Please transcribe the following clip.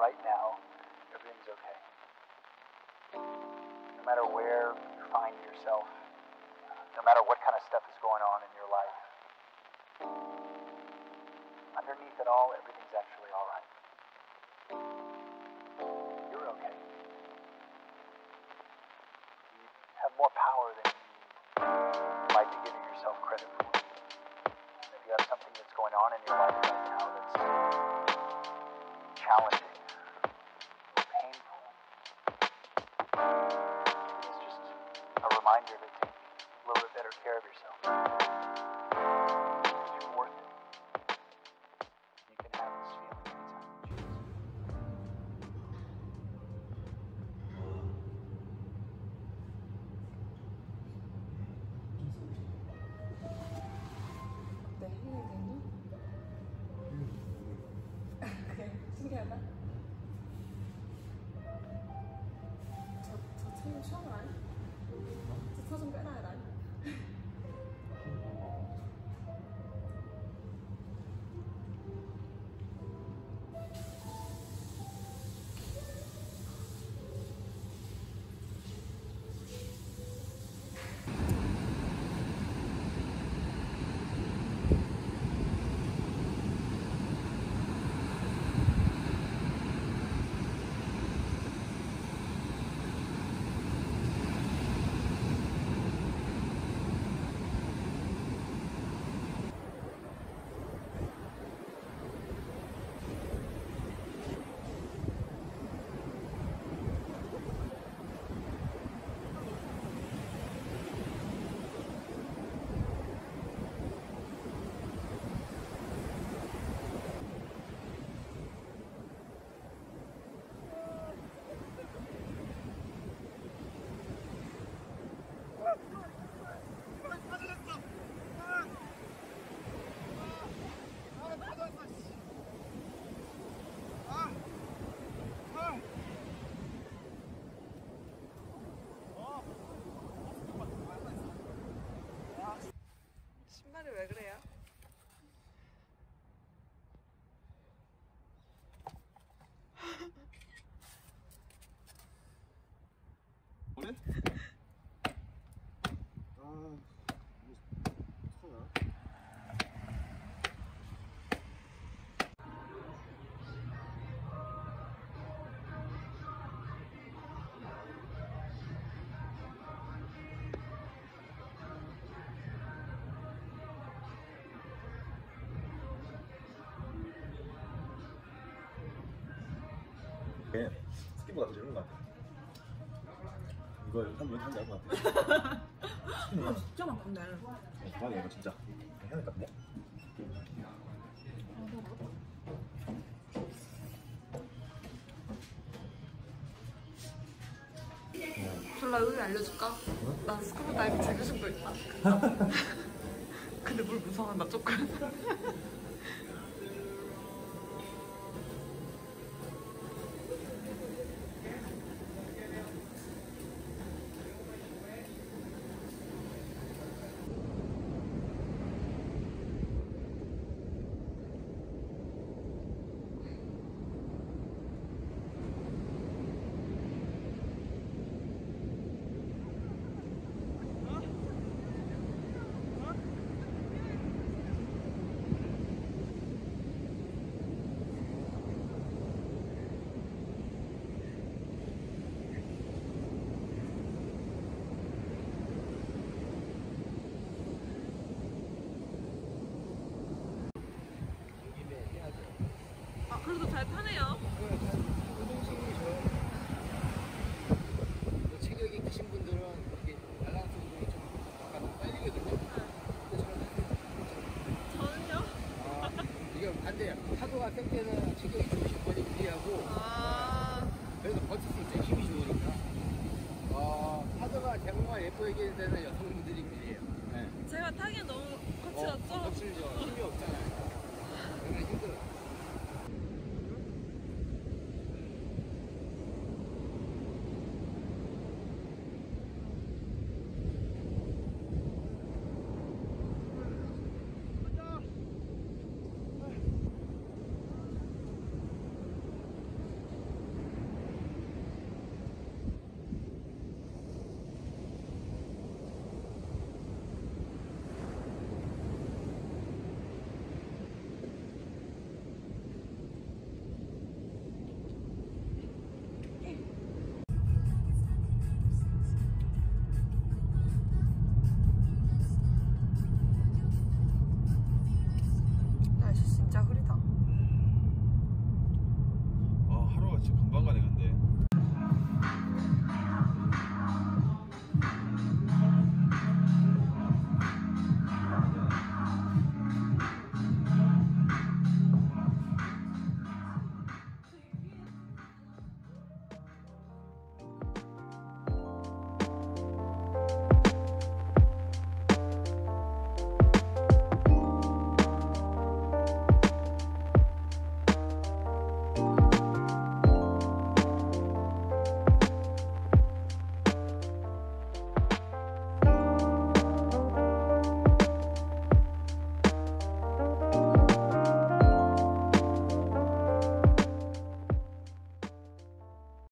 right now, everything's okay. No matter where you find yourself, no matter what kind of stuff is going on in your life, underneath it all, everything's actually all right. You're okay. You have more power than you might be giving yourself credit for. If you have something that's going on in your life right now that's challenging reminder to take a little bit better care of yourself. Worth it. You can have this feeling anytime you. 이게 스키보다 더 재밌는 것 같아. 이거 한 연습 잘것 같아. 이거 진짜 맛있네. 좋아하네 이거 진짜. 향이 같네. 졸라 의리 알려줄까? 나 스쿠버 다이빙 자격증도 있다. 근데 물 무서워한다 조금. 지금 금방 가네 근데.